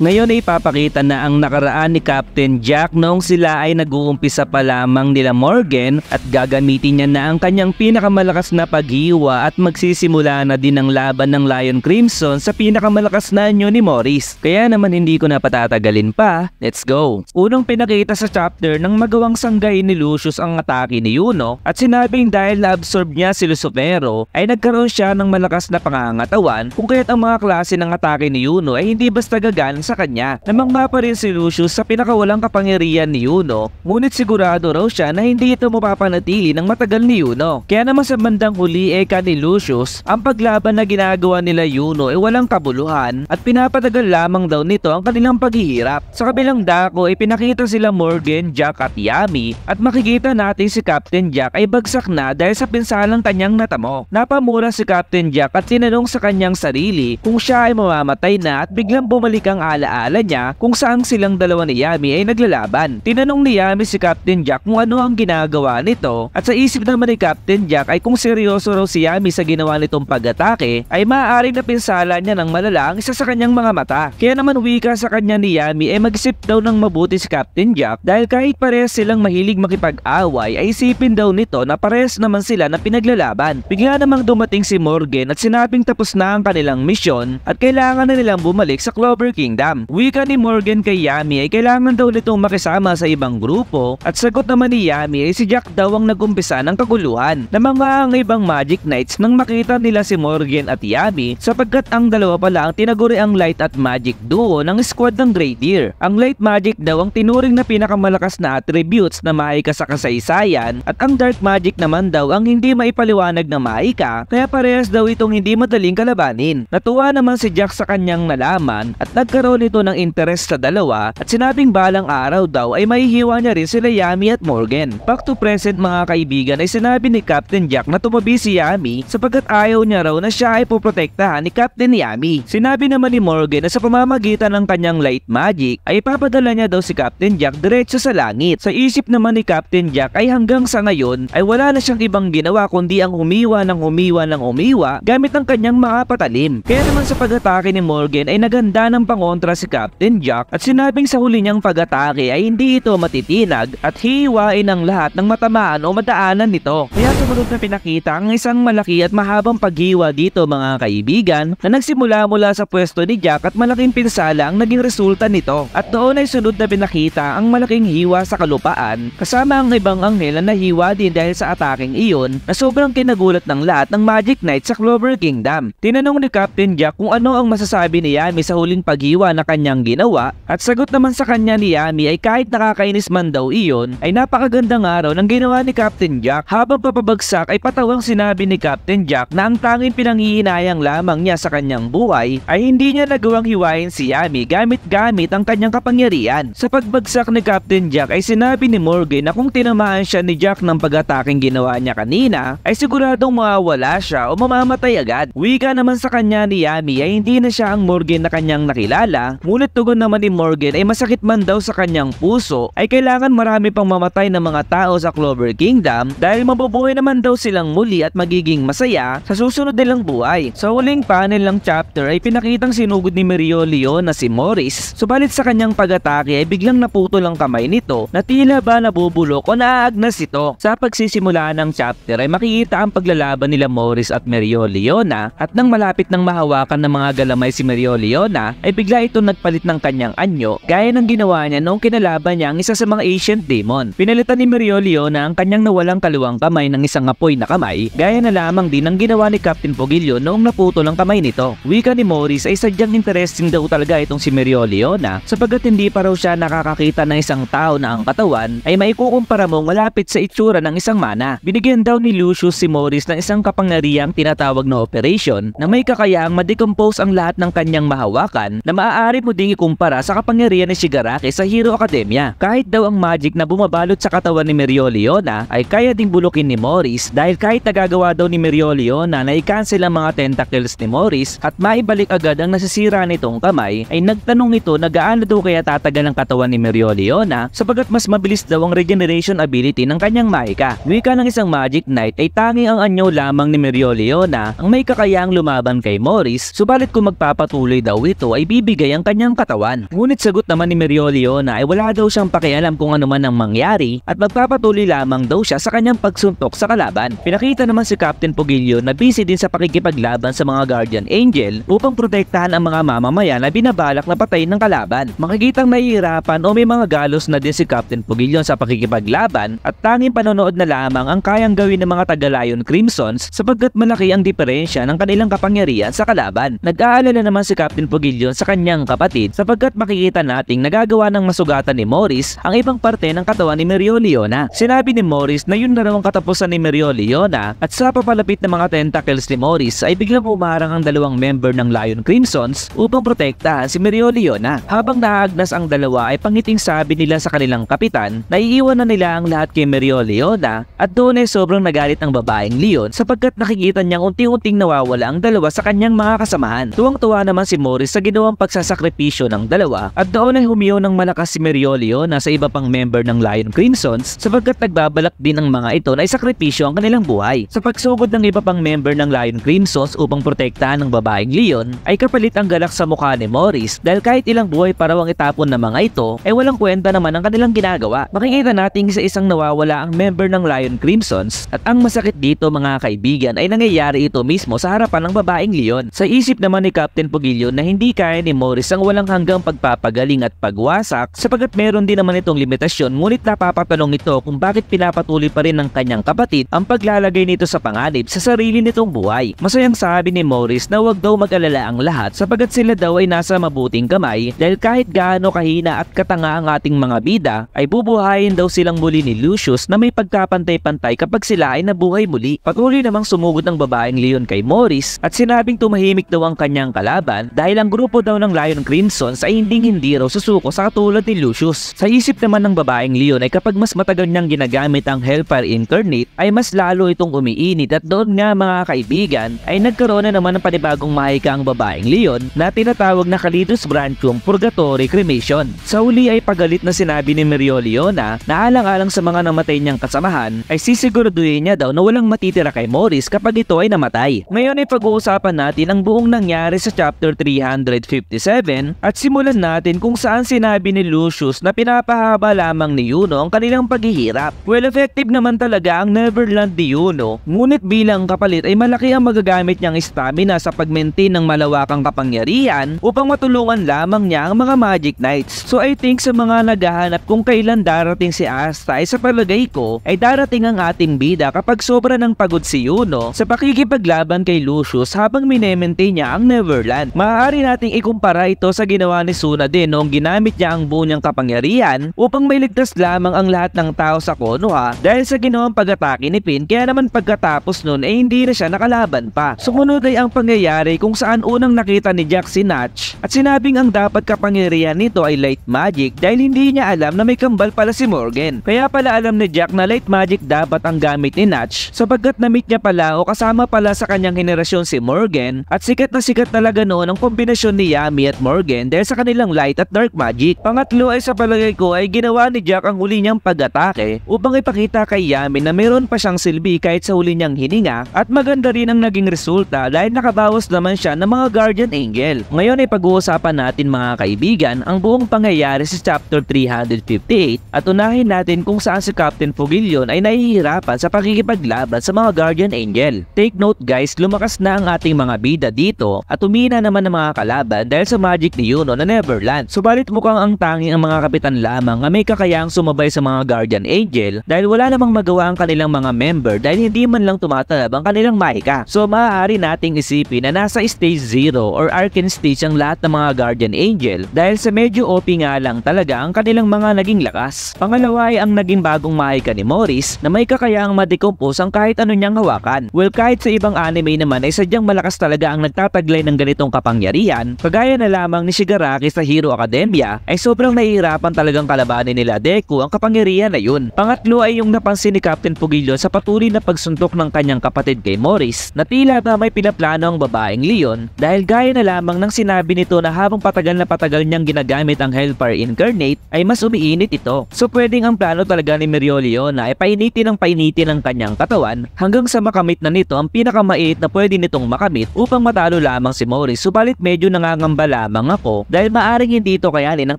Ngayon ay ipapakita na ang nakaraan ni Captain Jack noong sila ay nag-uumpisa pa lamang nila Morgan at gagamitin niya na ang kanyang pinakamalakas na paghiwa at magsisimula na din ang laban ng Lion Crimson sa pinakamalakas na anyo ni Morris. Kaya naman hindi ko na patatagalin pa, let's go. Unang pinakita sa chapter ng magawang sanggay ni Lucius ang atake ni Yuno at sinabing dahil na-absorb niya si Lucifero ay nagkaroon siya ng malakas na pangangatawan kung kaya't ang mga klase ng atake ni Yuno ay hindi basta gagaling sa kanya. Namangma pa rin si Lucius sa pinakawalang kapangyarihan ni Yuno ngunit sigurado raw siya na hindi ito mapapanatili ng matagal ni Yuno. Kaya naman sa bandang huli eka ni Lucius ang paglaban na ginagawa nila Yuno ay walang kabuluhan at pinapatagal lamang daw nito ang kanilang paghihirap. Sa kabilang dako ay pinakita sila Morgan, Jack at Yami at makikita natin si Captain Jack ay bagsak na dahil sa pinsalang kanyang natamo. Napamura si Captain Jack at tinanong sa kanyang sarili kung siya ay mamamatay na at biglang bumalik ang alaala niya kung saan silang dalawa ni Yami ay naglalaban. Tinanong ni Yami si Captain Jack kung ano ang ginagawa nito at sa isip naman ni Captain Jack ay kung seryoso raw si Yami sa ginawa nitong pag-atake ay maaaring napinsala niya ng malala ang isa sa kanyang mga mata. Kaya naman wika sa kanya ni Yami ay mag-isip daw ng mabuti si Captain Jack dahil kahit parehas silang mahilig makipag-away ay isipin daw nito na parehas naman sila na pinaglalaban. Bigla namang dumating si Morgan at sinabing tapos na ang kanilang misyon at kailangan na nilang bumalik sa Clover Kingdom. Wika ni Morgan kay Yami ay kailangan daw nitong makisama sa ibang grupo at sagot naman ni Yami ay si Jack daw ang nagumpisa ng kaguluhan na mga ang ibang Magic Knights nang makita nila si Morgan at Yami sapagkat ang dalawa pala ang tinaguri ang Light at Magic duo ng squad ng Grey Deer. Ang Light Magic daw ang tinuring na pinakamalakas na attributes na maika sa kasaysayan at ang Dark Magic naman daw ang hindi maipaliwanag na maika kaya parehas daw itong hindi madaling kalabanin. Natuwa naman si Jack sa kanyang nalaman at nagkaroon ito ng interest sa dalawa at sinabing balang araw daw ay maihiwa niya rin sila Yami at Morgan. Back to present mga kaibigan ay sinabi ni Captain Jack na tumabi si Yami sapagkat ayaw niya raw na siya ay poprotektahan ni Captain Yami. Sinabi naman ni Morgan na sa pamamagitan ng kanyang light magic ay ipapadala niya daw si Captain Jack diretso sa langit. Sa isip naman ni Captain Jack ay hanggang sa ngayon ay wala na siyang ibang ginawa kundi ang humiwa ng humiwa ng humiwa gamit ang kanyang mga patalim. Kaya naman sa pag-atake ni Morgan ay naganda ng pangontra si Captain Jack at sinabing sa huli niyang pag-atake ay hindi ito matitinag at hihiwain ang lahat ng matamaan o madaanan nito. Kaya sumunod na pinakita ang isang malaki at mahabang paghiwa dito mga kaibigan na nagsimula mula sa pwesto ni Jack at malaking pinsala ang naging resulta nito. At doon ay sunod na pinakita ang malaking hiwa sa kalupaan kasama ang ibang anghel na nahiwa din dahil sa ataking iyon na sobrang kinagulat ng lahat ng Magic Knight sa Clover Kingdom. Tinanong ni Captain Jack kung ano ang masasabi ni Yami sa huling paghiwa na kanyang ginawa at sagot naman sa kanya ni Yami ay kahit nakakainis man daw iyon ay napakagandang araw ng ginawa ni Captain Jack habang papabagsak ay patawang sinabi ni Captain Jack na ang tanging pinanghihinayang lamang niya sa kanyang buhay ay hindi niya nagawang hiwain si Yami gamit-gamit ang kanyang kapangyarihan. Sa pagbagsak ni Captain Jack ay sinabi ni Morgan na kung tinamaan siya ni Jack ng pag-ataking ginawa niya kanina ay siguradong mawawala siya o mamamatay agad. Wika naman sa kanya ni Yami ay hindi na siya ang Morgan na kanyang nakilala ngunit tugon naman ni Morgan ay masakit man daw sa kanyang puso ay kailangan marami pang mamatay ng mga tao sa Clover Kingdom dahil mabubuhay naman daw silang muli at magiging masaya sa susunod nilang buhay. Sa huling panel ng chapter ay pinakitang sinugod ni Meriolio na si Morris subalit sa kanyang pag-atake ay biglang naputol ang kamay nito na tila ba nabubulok o naaagnas ito. Sa pagsisimula ng chapter ay makikita ang paglalaban nila Morris at Merioliona at nang malapit ng mahawakan ng mga galamay si Merioliona ay bigla ito nagpalit ng kanyang anyo gaya ng ginawa niya noong kinalaban niya ang isa sa mga ancient demon. Pinalitan ni Merioliona ang kanyang nawalang kaluwang kamay ng isang apoy na kamay gaya na lamang din ang ginawa ni Captain Pogilio noong naputol ang kamay nito. Wika ni Morris ay sadyang interesting daw talaga itong si Merioliona sapagkat hindi pa raw siya nakakakita ng isang tao na ang katawan ay maikukumpara mong malapit sa itsura ng isang mana. Binigyan daw ni Lucius si Morris ng isang kapangyarihang tinatawag na operation na may kakayaang ma-decompose ang lahat ng kanyang mahawakan na maaari mo ding ikumpara sa kapangyarihan ni Shigaraki sa Hero Academia. Kahit daw ang magic na bumabalot sa katawan ni Merioliona ay kaya ding bulukin ni Morris dahil kahit nagagawa daw ni Merioliona na i-cancel ang mga tentacles ni Morris at maibalik agad ang nasisira nitong kamay ay nagtanong ito na gaano daw kaya tatagal ang katawan ni Merioliona sapagat mas mabilis daw ang regeneration ability ng kanyang maika. Wika ng isang Magic Knight ay tanging ang anyo lamang ni Merioliona ang may kakayaang lumaban kay Morris subalit kung magpapatuloy daw ito ay bibigay mamatay ang kanyang katawan. Ngunit sagot naman ni Meriolio na ay wala daw siyang pakialam kung ano man ang mangyari at magpapatuloy lamang daw siya sa kanyang pagsuntok sa kalaban. Pinakita naman si Captain Pugilio na busy din sa pakikipaglaban sa mga Guardian Angel upang protektahan ang mga mamamayan na binabalak na patayin ng kalaban. Makikitang nahihirapan o may mga galos na din si Captain Pugilio sa pakikipaglaban at tanging panonood na lamang ang kayang gawin ng mga taga-Lion Crimsons sapagkat malaki ang diferensya ng kanilang kapangyarihan sa kalaban. Nag-aalala naman si Captain Pugilio sa kanyang kapatid sapagkat makikita nating nagagawa ng masugatan ni Morris ang ibang parte ng katawan ni Merioliona. Sinabi ni Morris na yun na raw ang katapusan ni Merioliona at sa papalapit ng mga tentacles ni Morris ay biglang umarang ang dalawang member ng Lion Crimsons upang protektahan si Merioliona. Habang naagnas ang dalawa ay pangiting sabi nila sa kanilang kapitan na iiwan na nila ang lahat kay Merioliona at doon ay sobrang nagalit ang babaeng Leon sapagkat nakikita niyang unti-unting nawawala ang dalawa sa kanyang mga kasamahan. Tuwang-tuwa naman si Morris sa ginawang pagsasakripisyo ng dalawa at doon ay humiyo ng malakas si Merioliona sa iba pang member ng Lion Crimsons sapagkat nagbabalak din ang mga ito na isakripisyo ang kanilang buhay. Sa pagsugod ng iba pang member ng Lion Crimsons upang protektahan ng babaeng Leon, ay kapalit ang galak sa mukha ni Morris dahil kahit ilang buhay para ang itapon ng mga ito, ay walang kwenta naman ang kanilang ginagawa. Makikita natin sa isang nawawala ang member ng Lion Crimsons at ang masakit dito mga kaibigan ay nangyayari ito mismo sa harapan ng babaeng Leon. Sa isip naman ni Captain Pugilio na hindi kaya ni Morris ang walang hanggang pagpapagaling at pagwasak sapagat meron din naman itong limitasyon ngunit napapatanong ito kung bakit pinapatuloy pa rin ng kanyang kapatid ang paglalagay nito sa panganib sa sarili nitong buhay. Masayang sabi ni Morris na wag daw mag-alala ang lahat sapagat sila daw ay nasa mabuting kamay dahil kahit gaano kahina at katanga ang ating mga bida ay bubuhayin daw silang muli ni Lucius na may pagkapantay-pantay kapag sila ay nabuhay muli. Patuloy namang sumugod ng babaeng Leon kay Morris at sinabing tumahimik daw ang kanyang kalaban dahil ang grupo daw ng Lion Crimsons ay hindi hindi raw susuko sa katulad ni Lucius. Sa isip naman ng babaeng Leon ay kapag mas matagal niyang ginagamit ang Hellfire Incarnate ay mas lalo itong umiinit at doon nga mga kaibigan ay nagkaroon na naman ng panibagong mahika ang babaeng Leon na tinatawag na Calidus Branchum Purgatory Cremation. Sa huli ay pagalit na sinabi ni Merioliona na alang-alang sa mga namatay niyang kasamahan ay sisiguraduhin niya daw na walang matitira kay Morris kapag ito ay namatay. Ngayon ay pag-uusapan natin ang buong nangyari sa chapter 357 at simulan natin kung saan sinabi ni Lucius na pinapahaba lamang ni Yuno ang kanilang paghihirap. Well effective naman talaga ang Neverland ni Yuno ngunit bilang kapalit ay malaki ang magagamit niyang stamina sa pag-maintain ng malawakang kapangyarihan upang matulungan lamang niya ang mga Magic Knights. So I think sa mga naghahanap kung kailan darating si Asta ay sa palagay ko ay darating ang ating bida kapag sobra ng pagod si Yuno sa pakikipaglaban kay Lucius habang minemaintain niya ang Neverland. Maaari nating ikumpara ito sa ginawa ni Suna din noong ginamit niya ang buo niyang kapangyarihan upang mailigtas lamang ang lahat ng tao sa Konoha dahil sa ginawang pag-atake ni Pin kaya naman pagkatapos nun ay hindi na siya nakalaban pa. Sumunod ay ang pangyayari kung saan unang nakita ni Jack si Natch at sinabing ang dapat kapangyarihan nito ay light magic dahil hindi niya alam na may kambal pala si Morgan. Kaya pala alam ni Jack na light magic dapat ang gamit ni Natch sapagkat na-meet niya pala o kasama pala sa kanyang henerasyon si Morgan at sikat na sikat talaga noon ang kombinasyon ni Yami at Morgan dahil sa kanilang light at dark magic. Pangatlo ay sa palagay ko ay ginawa ni Jack ang huli niyang pag-atake upang ipakita kay Yami na meron pa siyang silbi kahit sa huli niyang hininga at maganda rin ang naging resulta dahil nakabawas naman siya ng mga Guardian Angel. Ngayon ay pag-uusapan natin mga kaibigan ang buong pangyayari sa chapter 358 at unahin natin kung saan si Captain Fugillion ay nahihirapan sa pakikipaglaban sa mga Guardian Angel. Take note guys, lumakas na ang ating mga bida dito at umina naman ng mga kalaban dahil sa magic ni Yuno na Neverland. Subalit mukhang ang tanging ang mga kapitan lamang na may kakayang sumabay sa mga Guardian Angel dahil wala namang magawa ang kanilang mga member dahil hindi man lang tumatalab ang kanilang mahika. So maaari nating isipin na nasa stage 0 or Arcane stage ang lahat ng mga Guardian Angel dahil sa medyo OP nga lang talaga ang kanilang mga naging lakas. Pangalawa ay ang naging bagong mahika ni Morris na may kakayaang ma-decompose ang kahit ano niyang hawakan. Well kahit sa ibang anime naman ay sadyang malakas talaga ang nagtataglay ng ganitong kapangyarihan kagaya na lamang ni Shigaraki sa Hero Academia ay sobrang nahihirapan talagang kalabanin nila Deku ang kapangyarihan na yun. Pangatlo ay yung napansin ni Captain Pugilio sa patuloy na pagsuntok ng kanyang kapatid kay Morris na tila ba may pinaplano ang babaeng Leon dahil gaya na lamang ng sinabi nito na habang patagal na patagal niyang ginagamit ang Hellfire Incarnate ay mas umiinit ito. So pwedeng ang plano talaga ni Meriolio na ay painitin ng painitin ang kanyang katawan hanggang sa makamit na nito ang pinakamait na pwede nitong makamit upang matalo lamang si Morris subalit medyo nangangamba lamang ako dahil maaring hindi ito kayanin ang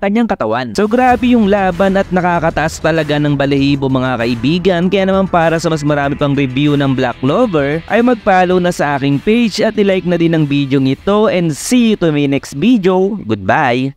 kanyang katawan. So grabe yung laban at nakakataas talaga ng balahibo mga kaibigan kaya naman para sa mas marami pang review ng Black Clover ay mag-follow na sa aking page at i-like na din ang video ito and see you to my next video. Goodbye!